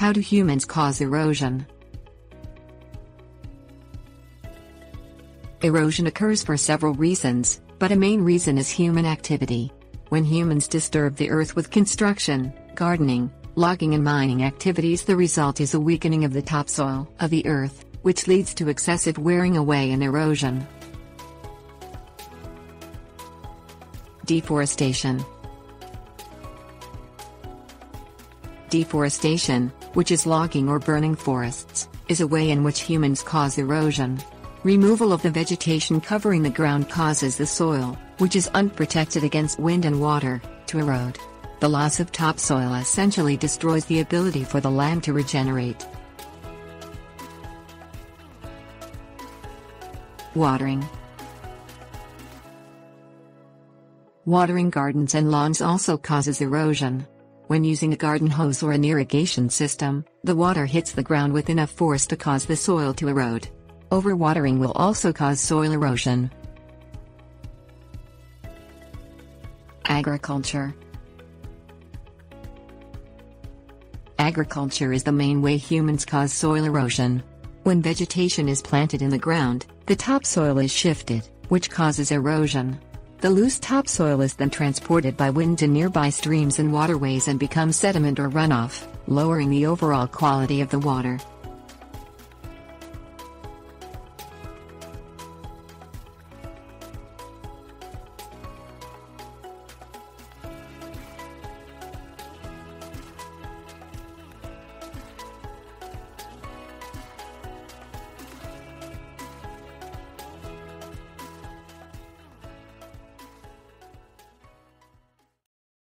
How do humans cause erosion? Erosion occurs for several reasons, but a main reason is human activity. When humans disturb the earth with construction, gardening, logging and mining activities the result is a weakening of the topsoil of the earth, which leads to excessive wearing away and erosion. Deforestation Deforestation, which is logging or burning forests, is a way in which humans cause erosion. Removal of the vegetation covering the ground causes the soil, which is unprotected against wind and water, to erode. The loss of topsoil essentially destroys the ability for the land to regenerate. Watering Watering gardens and lawns also causes erosion. When using a garden hose or an irrigation system, the water hits the ground with enough force to cause the soil to erode. Overwatering will also cause soil erosion. Agriculture Agriculture is the main way humans cause soil erosion. When vegetation is planted in the ground, the topsoil is shifted, which causes erosion. The loose topsoil is then transported by wind to nearby streams and waterways and becomes sediment or runoff, lowering the overall quality of the water.